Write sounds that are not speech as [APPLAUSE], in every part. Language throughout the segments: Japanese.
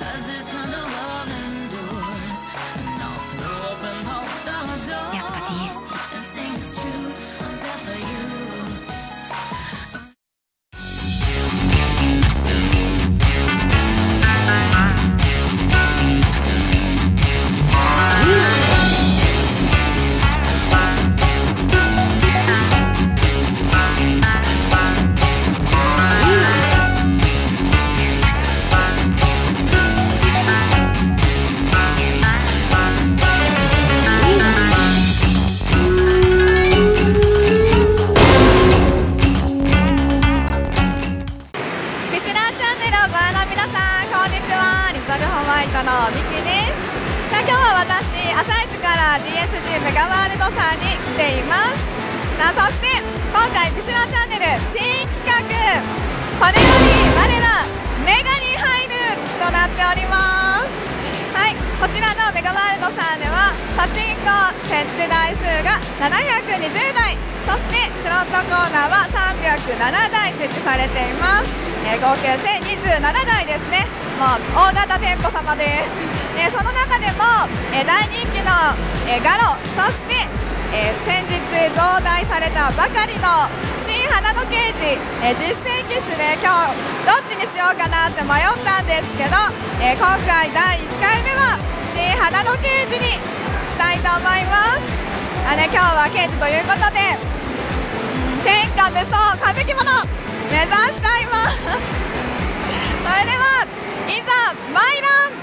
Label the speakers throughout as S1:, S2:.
S1: や
S2: さあそして今回フィシュラーチャンネル新企画これより我らメガに入るとなっております。はい、こちらのメガワールドさんではパチンコ設置台数が720台。そしてスロットコーナーは307台設置されています、えー合計1027台ですね。もう大型店舗様です、えーその中でも、えー大人気の、えーガロそして、えー先日増大されたばかりの新花のケージ、えー実践機種で今日どっちにしようかなって迷ったんですけど、えー今回第1回目は新花のケージにしたいと思います。あ、ね、今日はケージということで天下無双歌舞伎物目指しちゃいます。[LAUGHS] それではいざ参らん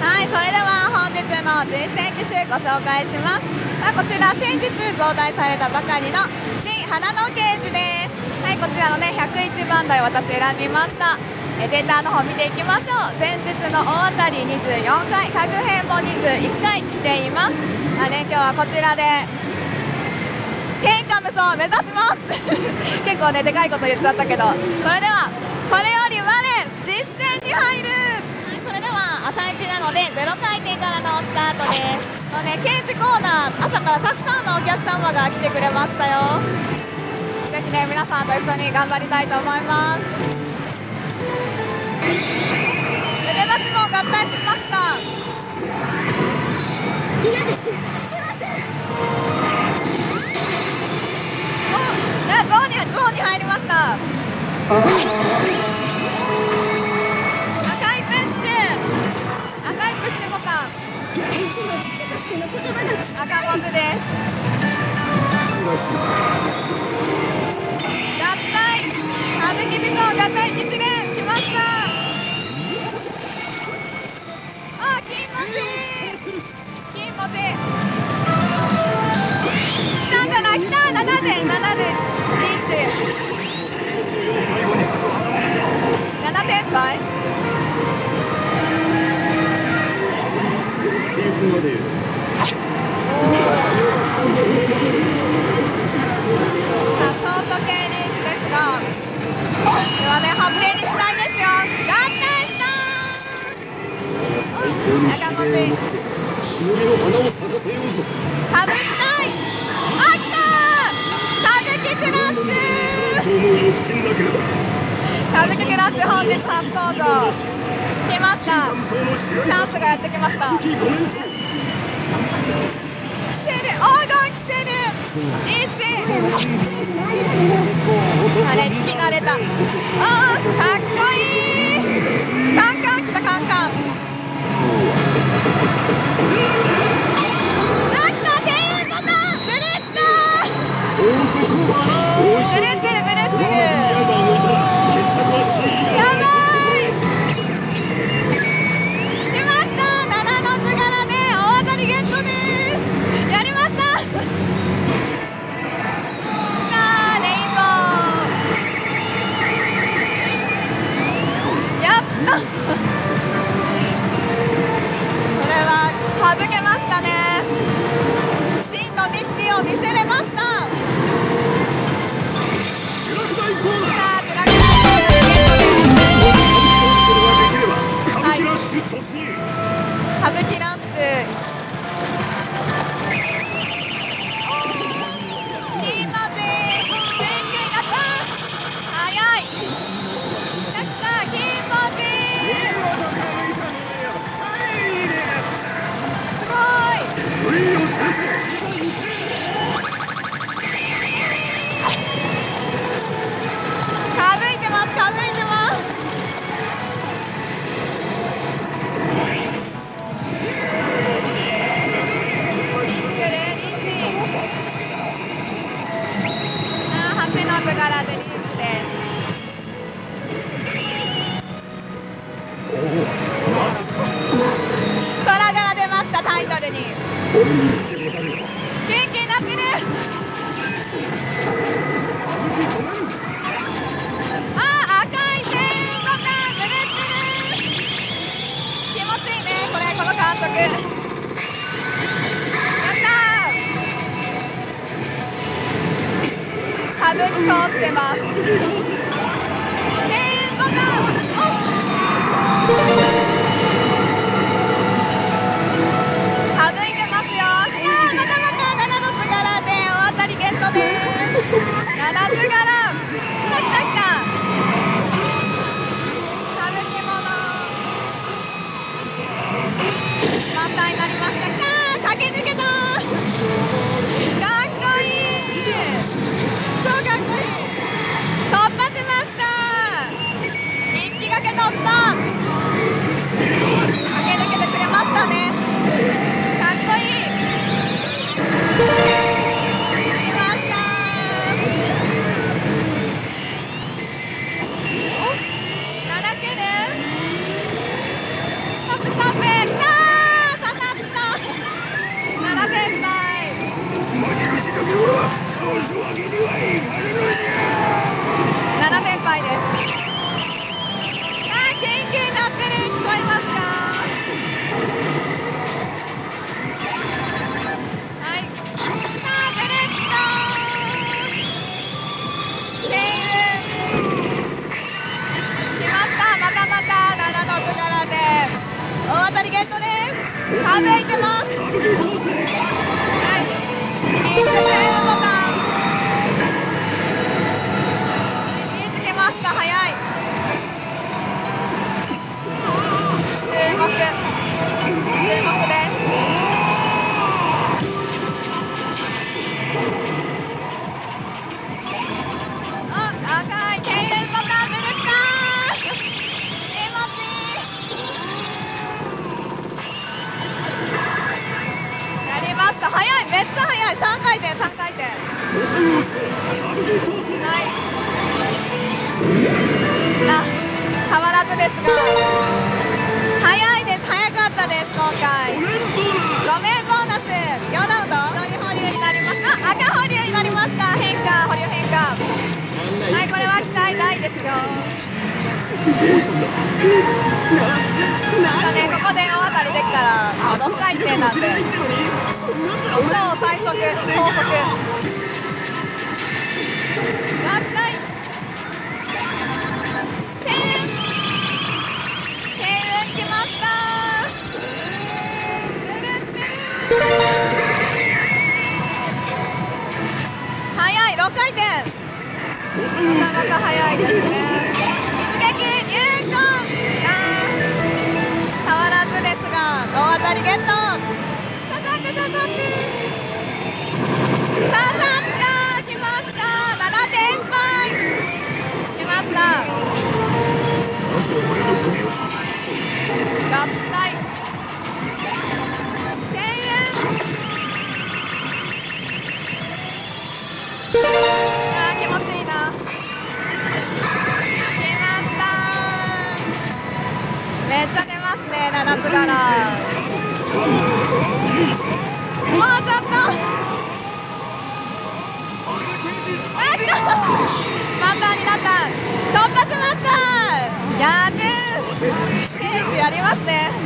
S2: はい、それでは本日の人選機種ご紹介します。さあこちら先日増大されたばかりの新花のケージです。はい、こちらのね101番台私選びました。えデータの方見ていきましょう。前日の大当たり24回、各編も21回来ています。あね今日はこちらで天下無双目指します [LAUGHS] 結構ねでかいこと言っちゃったけどそれではこれより我実践に入るはいそれでは朝一ので0回転からのスタートです。もうねケージコーナー朝からたくさんのお客様が来てくれましたよ。ぜひね皆さんと一緒に頑張りたいと思います。腕立ちも合体しました。おねゾーンにゾーンに入りました。赤文字です。合体。歌舞伎隊あ来た。歌舞伎クラッシュ歌舞伎クラッシュ本日初登場。来ました。チャンスがやってきました。キセル黄金キセルリーチ。あれ聞き慣れた。あー Oh. [LAUGHS] あー。8の図柄でリーチですトラ柄出ましたタイトルに。元気になってるったー歌舞伎通してます。7連敗ですあーケってる聞こえますかはいレト来ましたまたまたで大当たりゲットですいますはい。またねここで大当たりできたら6回転なんで超最速高速合体天運天運来ました早い6回転。なかなか早いですね。が大当たりゲット刺さって刺さって刺さった来ました7点杯来ました合体千円あー気持ちいいな来ましためっちゃ出ますね七つ柄もうちょっと。あ来たまたになった。突破しました。やるステージやりますね。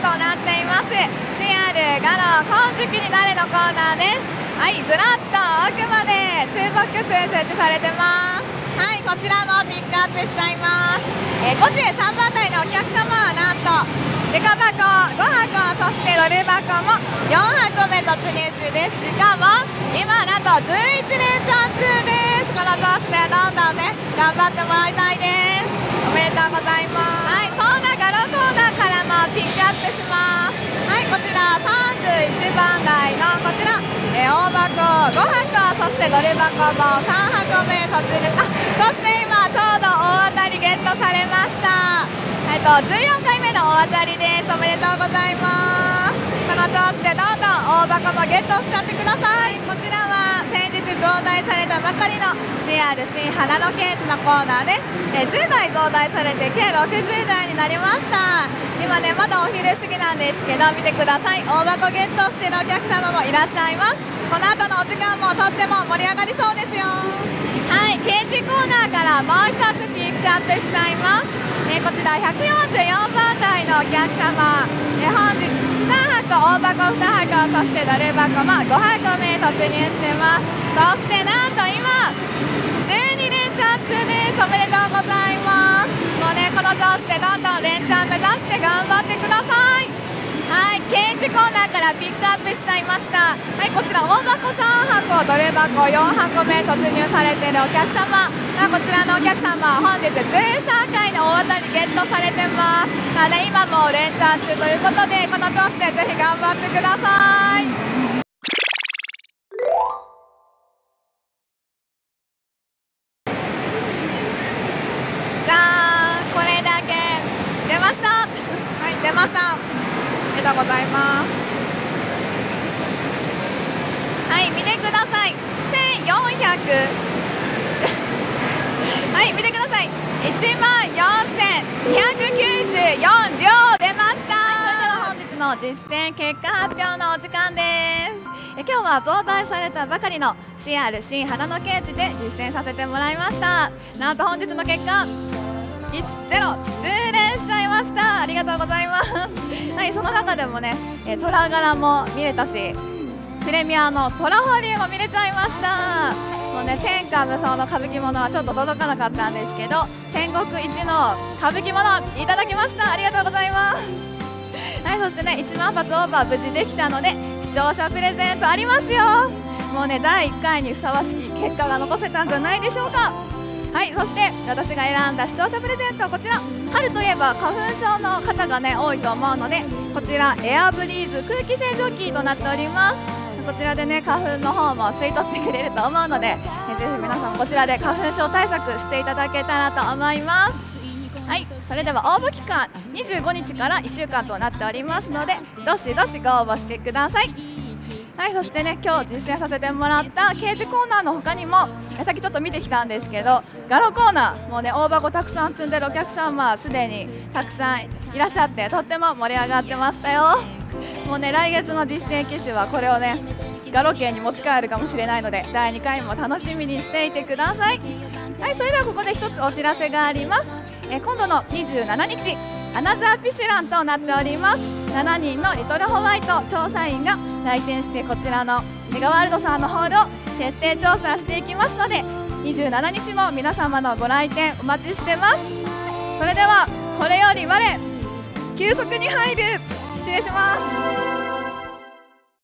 S2: となっています。シアルガロ金色になれのコーナーです。はいずらっと奥まで2ボックス設置されてます。はいこちらもピックアップしちゃいます、えー、5時3番台のお客様はなんとデカ箱5箱そしてドル箱も4箱目突入中です。しかも今なんと11連チャン中です。この調子でどんどんね頑張ってもらいたいです。おめでとうございますはいそんなガロコーナーからもピックアップしますはいこちら31番台のこちら、えー、大箱5箱そしてドル箱も3箱目突入です。あそして今ちょうど大当たりゲットされました。えっと14回目の大当たりです。おめでとうございます。この調子でどんどん大箱もゲットしちゃってください。こちらは先日増大されたばかりの CRC 花のケースのコーナーで、え10台増大されて計60台になりました。今ねまだお昼過ぎなんですけど見てください。大箱ゲットしてるお客様もいらっしゃいます。この後のお時間もとっても盛り上がりそうですよ。はいケージコーナーからもう一つピックアップしちゃいます、えこちら144番台のお客様、え本日2箱大箱2箱そしてドル箱も5箱目突入してます。そしてなんと今12連チャン中ですおめでとうございます。もうねこの調子でどんどん連チャン目指して頑張ってくださいはいケージコーナーからピックアップしちゃいましたはいこちら大箱3箱ドル箱4箱目突入されてるお客様こちらのお客様本日13回の大当たりゲットされてます。今も連チャン中ということでこの調子でぜひ頑張ってくださいじゃーんこれだけ出ましたはい出ましたありがとうございますはい見てください1400はい見てください1万4294両出ました、はい、それでは本日実践結果発表のお時間です。今日は増大されたばかりの CRC 花のケージで実践させてもらいました。なんと本日の結果1 0 10連しちゃいました。ありがとうございます。はいその中でもねえ虎柄も見れたしプレミアのトラホリーも見れちゃいました。もうね天下無双の歌舞伎物はちょっと届かなかったんですけど戦国一の歌舞伎物いただきました。ありがとうございます。はいそしてね1万発オーバー無事できたので視聴者プレゼントありますよ。もうね第1回にふさわしき結果が残せたんじゃないでしょうか。はいそして私が選んだ視聴者プレゼントはこちら。春といえば花粉症の方がね多いと思うのでこちらエアブリーズ空気清浄機となっております。こちらでね花粉の方も吸い取ってくれると思うので、えぜひ皆さんこちらで花粉症対策していただけたらと思います。はいそれでは応募期間25日から1週間となっておりますのでどしどしご応募してください。はいそしてね今日実践させてもらった刑事コーナーの他にもさっきちょっと見てきたんですけどガロコーナーもうね大箱たくさん積んでるお客様すでにたくさんいらっしゃってとっても盛り上がってましたよ。もうね来月の実践機種はこれをねガロ系に持ち帰るかもしれないので第2回も楽しみにしていてください。はいそれではここで一つお知らせがあります。え今度の27日アナザーピシュランとなっております。7人のリトルホワイト調査員が来店してこちらのメガワールドさんのホールを徹底調査していきますので27日も皆様のご来店お待ちしてます。それではこれより我急速に入る。失礼します。